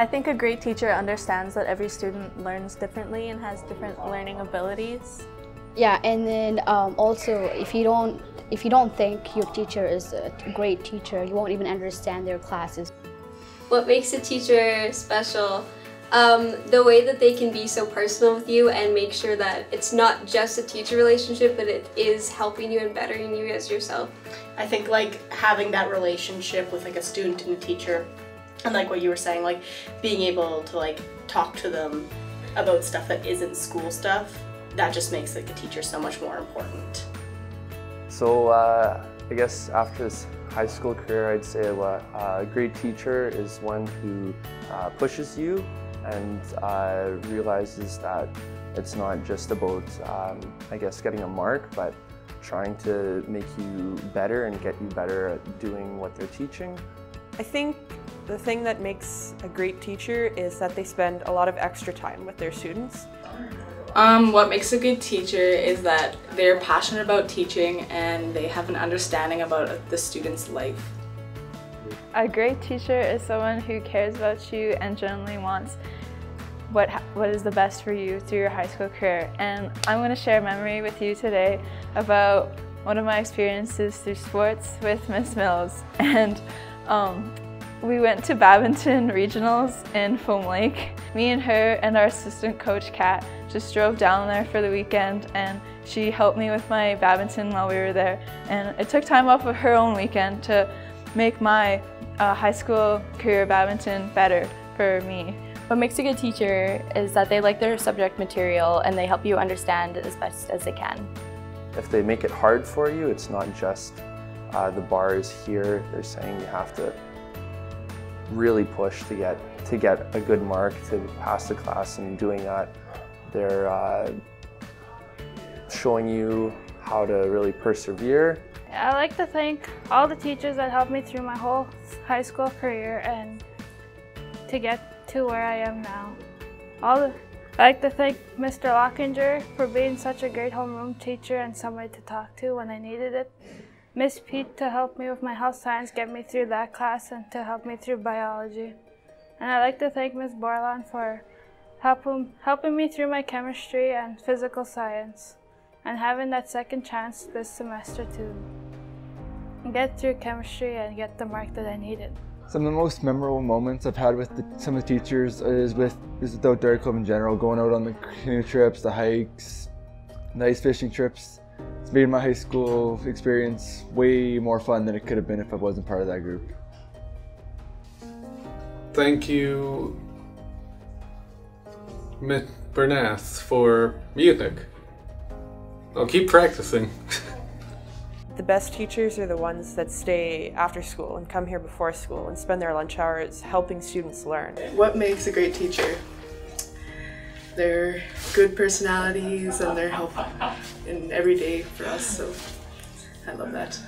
I think a great teacher understands that every student learns differently and has different learning abilities. Yeah, and then um, also if you don't if you don't think your teacher is a great teacher, you won't even understand their classes. What makes a teacher special? Um, the way that they can be so personal with you and make sure that it's not just a teacher relationship, but it is helping you and bettering you as yourself. I think like having that relationship with like a student and a teacher, and like what you were saying, like being able to like talk to them about stuff that isn't school stuff, that just makes like a teacher so much more important. So uh, I guess after this high school career, I'd say uh, a great teacher is one who uh, pushes you and uh, realizes that it's not just about, um, I guess, getting a mark, but trying to make you better and get you better at doing what they're teaching. I think the thing that makes a great teacher is that they spend a lot of extra time with their students. Um, what makes a good teacher is that they're passionate about teaching and they have an understanding about the student's life. A great teacher is someone who cares about you and generally wants what, what is the best for you through your high school career. And I'm going to share a memory with you today about one of my experiences through sports with Miss Mills. And um, we went to badminton regionals in Foam Lake. Me and her and our assistant coach Kat just drove down there for the weekend and she helped me with my badminton while we were there. And it took time off of her own weekend to make my uh, high school career badminton better for me. What makes a good teacher is that they like their subject material and they help you understand as best as they can. If they make it hard for you, it's not just uh, the bars here. They're saying you have to really push to get to get a good mark to pass the class and doing that they're uh, showing you how to really persevere. I like to thank all the teachers that helped me through my whole high school career and to get to where I am now. All the, I like to thank Mr. Lockinger for being such a great homeroom teacher and somebody to talk to when I needed it. Miss Pete to help me with my health science, get me through that class, and to help me through biology. And I'd like to thank Miss Borland for helping, helping me through my chemistry and physical science, and having that second chance this semester to get through chemistry and get the mark that I needed. Some of the most memorable moments I've had with the, some of the teachers is with is with the Outdoor Club in general, going out on the canoe trips, the hikes, the ice fishing trips. It's made my high school experience way more fun than it could have been if I wasn't part of that group. Thank you, Miss Bernath, for music. I'll keep practicing. The best teachers are the ones that stay after school and come here before school and spend their lunch hours helping students learn. What makes a great teacher? Their good personalities and their help in every day for us, so I love that.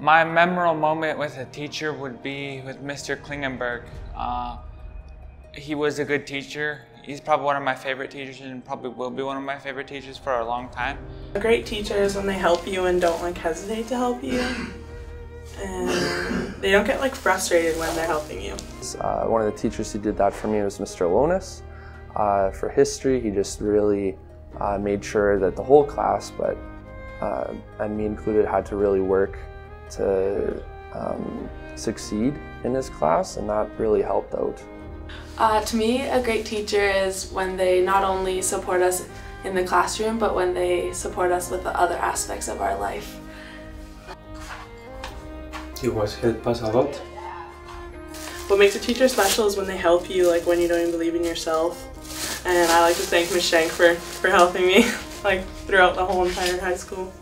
My memorable moment with a teacher would be with Mr. Klingenberg. Uh, he was a good teacher. He's probably one of my favorite teachers and probably will be one of my favorite teachers for a long time. A great teacher is when they help you and don't like hesitate to help you. And they don't get like frustrated when they're helping you. Uh, one of the teachers who did that for me was Mr. Lonis. Uh, for history, he just really uh, made sure that the whole class, but uh, and me included, had to really work to um, succeed in this class, and that really helped out. Uh, to me, a great teacher is when they not only support us in the classroom, but when they support us with the other aspects of our life. He was help us a lot. What makes a teacher special is when they help you, like when you don't even believe in yourself. And I like to thank Ms. Shank for, for helping me, like throughout the whole entire high school.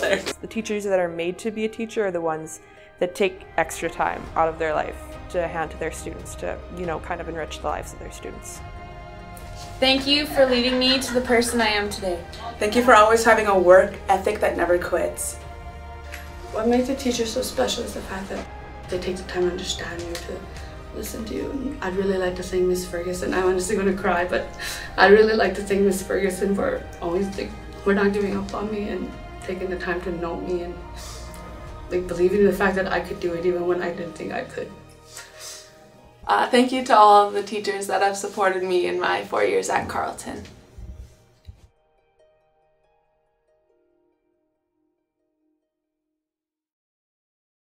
the teachers that are made to be a teacher are the ones that take extra time out of their life to hand to their students to, you know, kind of enrich the lives of their students. Thank you for leading me to the person I am today. Thank you for always having a work ethic that never quits. What makes a teacher so special is the fact that they take the time to understand you, to listen to you. I'd really like to thank Miss Ferguson. I'm honestly to cry, but I'd really like to thank Miss Ferguson for always like, we're not giving up on me and taking the time to know me and like believing in the fact that I could do it even when I didn't think I could. Uh, thank you to all of the teachers that have supported me in my four years at Carlton.